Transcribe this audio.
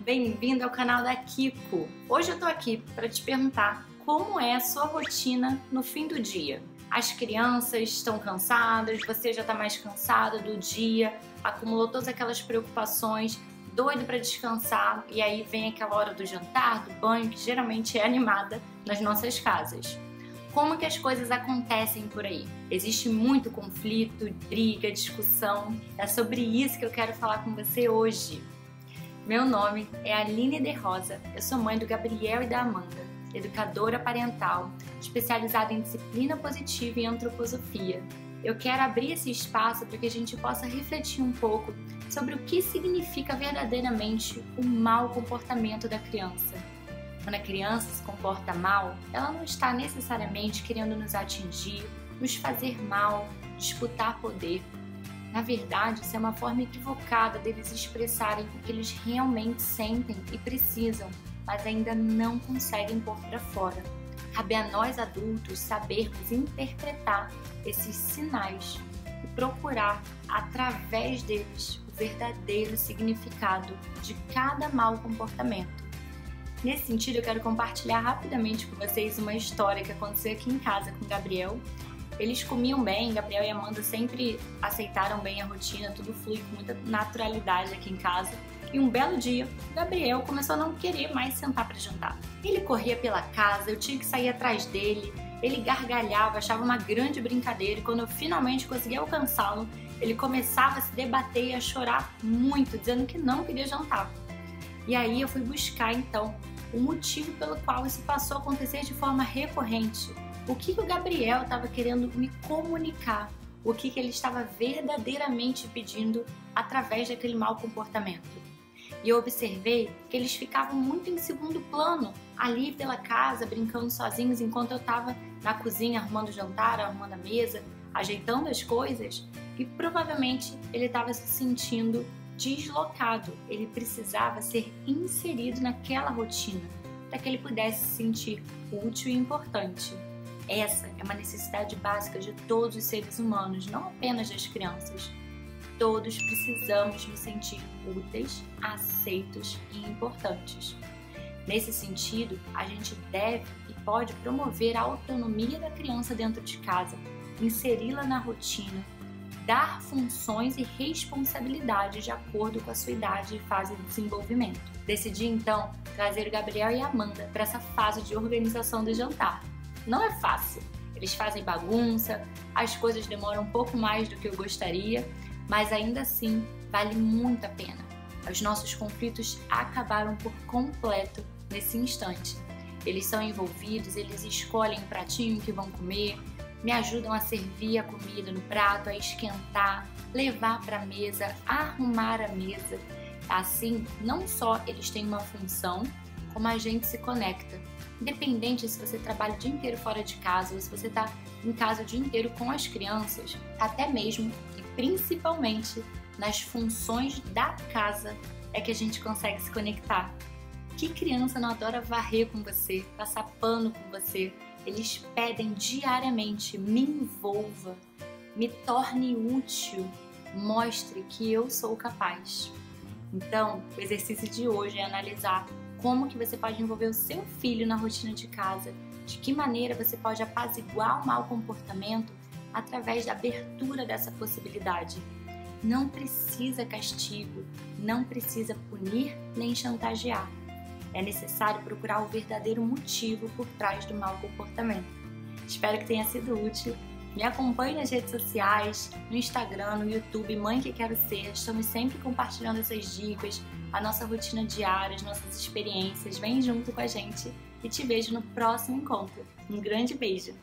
Bem-vindo ao canal da Kiko. Hoje eu tô aqui para te perguntar como é a sua rotina no fim do dia. As crianças estão cansadas, você já está mais cansado do dia, acumulou todas aquelas preocupações, doido para descansar e aí vem aquela hora do jantar, do banho, que geralmente é animada nas nossas casas. Como que as coisas acontecem por aí? Existe muito conflito, briga, discussão. É sobre isso que eu quero falar com você hoje. Meu nome é Aline de Rosa. Eu sou mãe do Gabriel e da Amanda, educadora parental, especializada em disciplina positiva e antroposofia. Eu quero abrir esse espaço para que a gente possa refletir um pouco sobre o que significa verdadeiramente o mau comportamento da criança. Quando a criança se comporta mal, ela não está necessariamente querendo nos atingir, nos fazer mal, disputar poder. Na verdade, isso é uma forma equivocada deles expressarem o que eles realmente sentem e precisam, mas ainda não conseguem pôr para fora. Cabe a nós adultos sabermos interpretar esses sinais e procurar, através deles, o verdadeiro significado de cada mau comportamento. Nesse sentido, eu quero compartilhar rapidamente com vocês uma história que aconteceu aqui em casa com o Gabriel eles comiam bem, Gabriel e Amanda sempre aceitaram bem a rotina, tudo flui com muita naturalidade aqui em casa. E um belo dia, Gabriel começou a não querer mais sentar para jantar. Ele corria pela casa, eu tinha que sair atrás dele, ele gargalhava, achava uma grande brincadeira e quando eu finalmente consegui alcançá-lo, ele começava a se debater e a chorar muito, dizendo que não queria jantar. E aí eu fui buscar então o motivo pelo qual isso passou a acontecer de forma recorrente o que, o Gabriel estava querendo me comunicar, o que, que ele estava verdadeiramente pedindo através daquele mau comportamento. E eu observei que eles ficavam muito em segundo plano, ali pela casa, brincando sozinhos, enquanto eu estava na cozinha arrumando o jantar, arrumando a mesa, ajeitando as coisas, e provavelmente ele estava se sentindo deslocado, ele precisava ser inserido naquela rotina para que ele pudesse se sentir útil e importante. Essa é uma necessidade básica de todos os seres humanos, não apenas das crianças. Todos precisamos nos sentir úteis, aceitos e importantes. Nesse sentido, a gente deve e pode promover a autonomia da criança dentro de casa, inseri-la na rotina, dar funções e responsabilidades de acordo com a sua idade e fase de desenvolvimento. Decidi então trazer Gabriel e Amanda para essa fase de organização do jantar não é fácil. Eles fazem bagunça, as coisas demoram um pouco mais do que eu gostaria, mas ainda assim vale muito a pena. Os nossos conflitos acabaram por completo nesse instante. Eles são envolvidos, eles escolhem o pratinho que vão comer, me ajudam a servir a comida no prato, a esquentar, levar para a mesa, arrumar a mesa. Assim, não só eles têm uma função, como a gente se conecta. Independente se você trabalha o dia inteiro fora de casa ou se você está em casa o dia inteiro com as crianças, até mesmo e principalmente nas funções da casa é que a gente consegue se conectar. Que criança não adora varrer com você, passar pano com você? Eles pedem diariamente: me envolva, me torne útil, mostre que eu sou capaz. Então, o exercício de hoje é analisar como que você pode envolver o seu filho na rotina de casa, de que maneira você pode apaziguar o mau comportamento através da abertura dessa possibilidade. Não precisa castigo, não precisa punir nem chantagear. É necessário procurar o verdadeiro motivo por trás do mau comportamento. Espero que tenha sido útil me acompanhe nas redes sociais, no Instagram, no YouTube, Mãe Que Quero Ser. Estamos sempre compartilhando essas dicas, a nossa rotina diária, as nossas experiências. Vem junto com a gente e te vejo no próximo encontro. Um grande beijo!